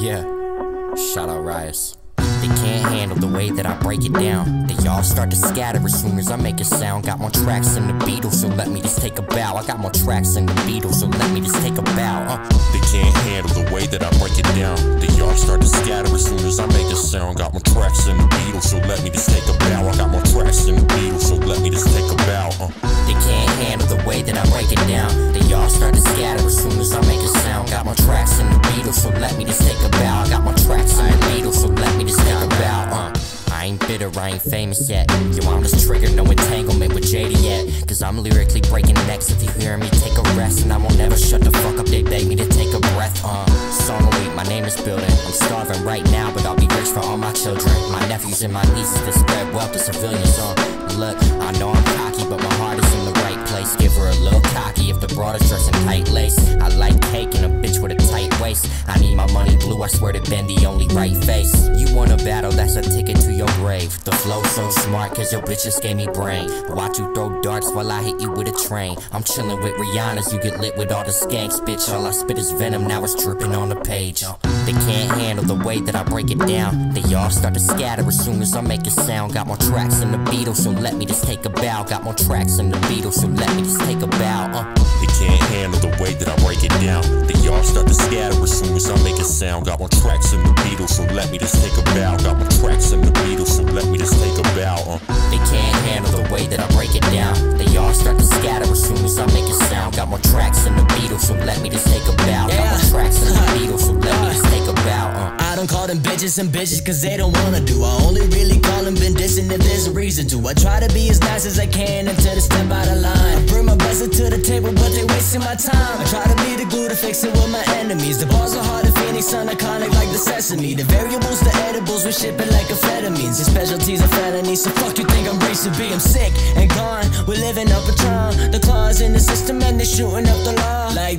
Yeah, shout out Raias. They can't handle the way that I break it down. They all start to scatter as soon as I make a sound. Got more tracks than the Beatles, so let me just take a bow. I got more tracks than the Beatles, so let me just take a bow. Uh. They can't handle the way that I break it down. They all start to scatter as soon as I make a sound. Got more tracks than the Beatles, so let me just take a bow. I got more tracks than the Beatles, so let me just take a bow. Uh. They can't handle the way that I break it down. They all start to scatter as soon as I make a sound. Got more tracks than the Beatles, so let me just take a bow. Got more tracks than the Beatles, so let me just take a bow. Uh. I ain't bitter, I ain't famous yet. Yo, I'm just triggered, no entanglement with Jada yet. Cause I'm lyrically breaking necks. If you hear me, take a rest. And I won't never shut the fuck up, they beg me to take a breath. Uh, song a week, my name is building. I'm starving right now, but I'll be rich for all my children. My nephews and my nieces that spread wealth to civilians. Uh, look, I know I'm cocky, but my place. Give her a little cocky if the broad is dressing tight lace. I like cake and a bitch with a tight waist. I need my money blue, I swear to bend right face. You want a battle, that's a ticket to your grave. The flow so smart, cause your bitch just gave me brain. Watch you throw darts while I hit you with a train. I'm chilling with Rihanna's, you get lit with all the skanks, bitch. All I spit is venom, now it's dripping on the page. They can't handle the way that I break it down. They all start to scatter as soon as I make a sound. Got more tracks than the Beatles, so let me just take a bow. Got more tracks than the Beatles, so let me just take a bow. Uh. They can't handle the way that I break it down. They all start to scatter as soon as I make a sound. Got more tracks than the Beatles, so let me just take a bow. Got more tracks than the Beatles, so let me just take a bow. Uh. They can't handle the way that I break it down. They all start to scatter as soon as I make a sound. Got more tracks than the call them bitches and bitches cause they don't wanna do. I only really call them been dissing if there's a reason to. I try to be as nice as I can until they step out of line. I bring my best to the table, but they wasting my time. I try to be the glue to fix it with my enemies. The bars are hard to finish, son, iconic like the sesame. The variables, the edibles, we're shipping like amphetamines. The specialties are felonies, so fuck you think I'm race to be. I'm sick and gone, we're living up a tron. The claws in the system and they're shooting up the law. Like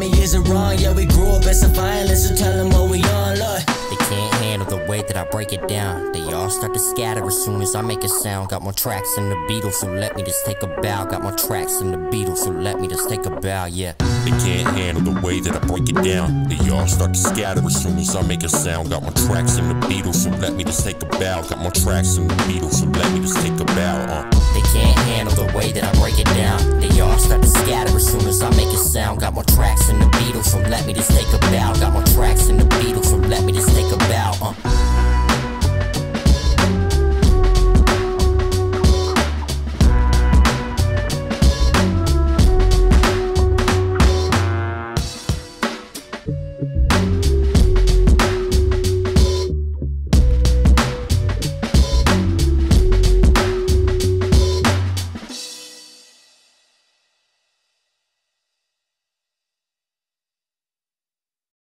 unity, but tell me is it wrong? Yeah, we grew up as a violence, so tell them what we on, look. They can't handle the way that I break it down. They all start to scatter as soon as I make a sound. Got more tracks than the Beatles, so let me just take a bow. Got more tracks than the Beatles, so let me just take a bow, yeah. They can't handle the way that I break it down. They all start to scatter as soon as I make a sound. Got more tracks than the Beatles, so let me just take a bow. Got more tracks than the Beatles, so let me just take a bow. So let me just take a bow. Got my tracks in the Beatles, so let me just take